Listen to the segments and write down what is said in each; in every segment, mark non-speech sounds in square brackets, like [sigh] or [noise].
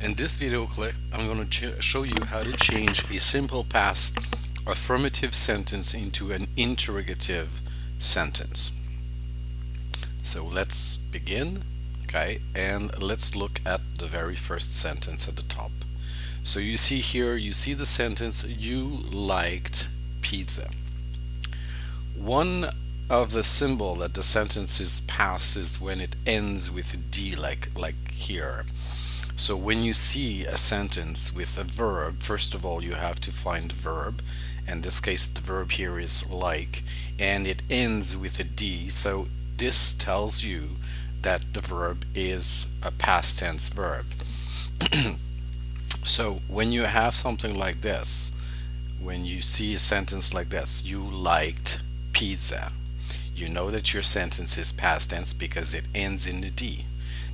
In this video clip, I'm going to show you how to change a simple past affirmative sentence into an interrogative sentence. So let's begin, okay, and let's look at the very first sentence at the top. So you see here, you see the sentence, you liked pizza. One of the symbol that the sentence is past is when it ends with D, like like here. So when you see a sentence with a verb, first of all you have to find the verb. In this case the verb here is like and it ends with a D. So this tells you that the verb is a past tense verb. [clears throat] so when you have something like this, when you see a sentence like this, you liked pizza. You know that your sentence is past tense because it ends in the D.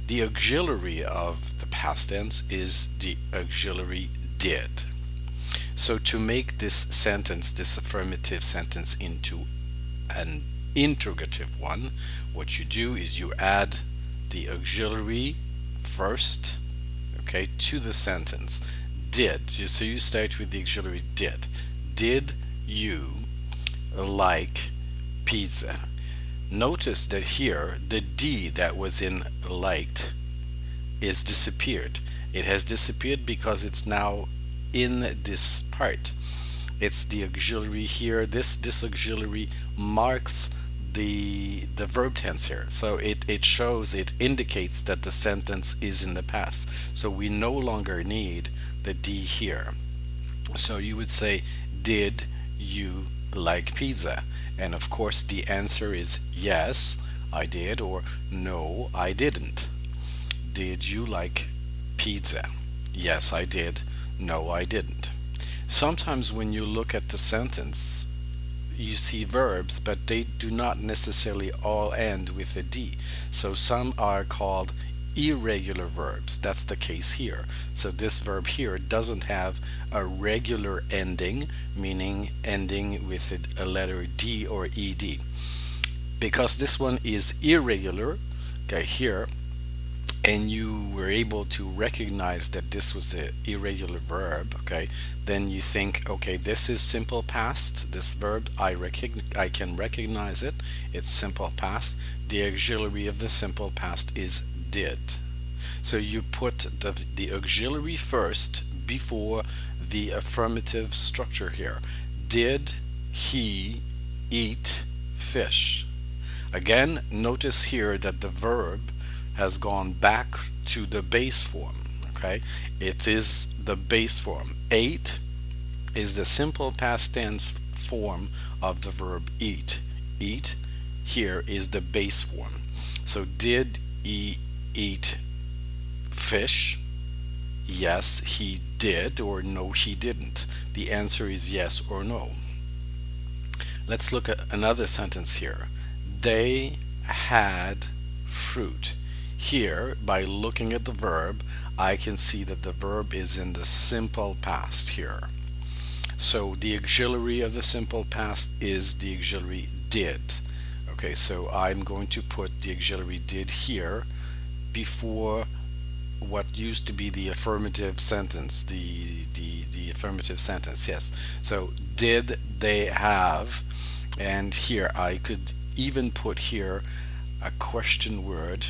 The auxiliary of past tense is the auxiliary did. So to make this sentence, this affirmative sentence into an interrogative one, what you do is you add the auxiliary first, okay, to the sentence. Did, so you start with the auxiliary did. Did you like pizza? Notice that here the D that was in liked is disappeared. It has disappeared because it's now in this part. It's the auxiliary here. This this auxiliary marks the the verb tense here. So it, it shows, it indicates that the sentence is in the past. So we no longer need the D here. So you would say, did you like pizza? And of course the answer is yes, I did, or no, I didn't. Did you like pizza? Yes, I did. No, I didn't. Sometimes when you look at the sentence, you see verbs, but they do not necessarily all end with a D. So some are called irregular verbs. That's the case here. So this verb here doesn't have a regular ending, meaning ending with a, letter D or ED. Because this one is irregular, okay, here, and you were able to recognize that this was an irregular verb, okay, then you think, okay, this is simple past. This verb, I, I can recognize it. It's simple past. The auxiliary of the simple past is did. So you put the, the auxiliary first before the affirmative structure here. Did he eat fish? Again, notice here that the verb has gone back to the base form. Okay, it is the base form. Ate is the simple past tense form of the verb eat. Eat here is the base form. So did he eat fish? Yes, he did, or no, he didn't. The answer is yes or no. Let's look at another sentence here. They had fruit. Here, by looking at the verb, I can see that the verb is in the simple past here. So the auxiliary of the simple past is the auxiliary did. Okay, so I'm going to put the auxiliary did here before what used to be the affirmative sentence, the, the, the affirmative sentence, yes. So did they have, and here I could even put here a question word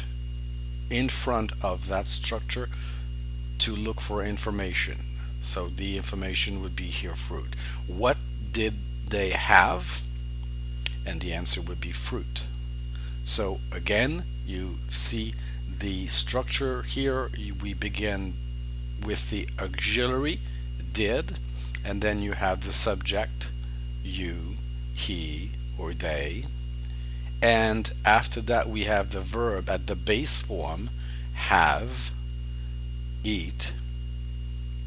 in front of that structure to look for information. So the information would be here fruit. What did they have? And the answer would be fruit. So again, you see the structure here we begin with the auxiliary did and then you have the subject you he or they and after that we have the verb at the base form have eat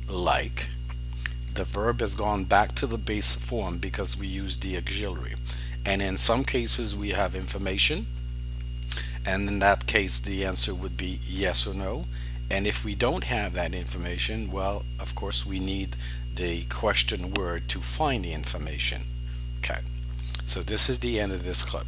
like. The verb has gone back to the base form because we use the auxiliary. And in some cases we have information. And in that case the answer would be yes or no. And if we don't have that information well of course we need the question word to find the information. Okay. So this is the end of this clip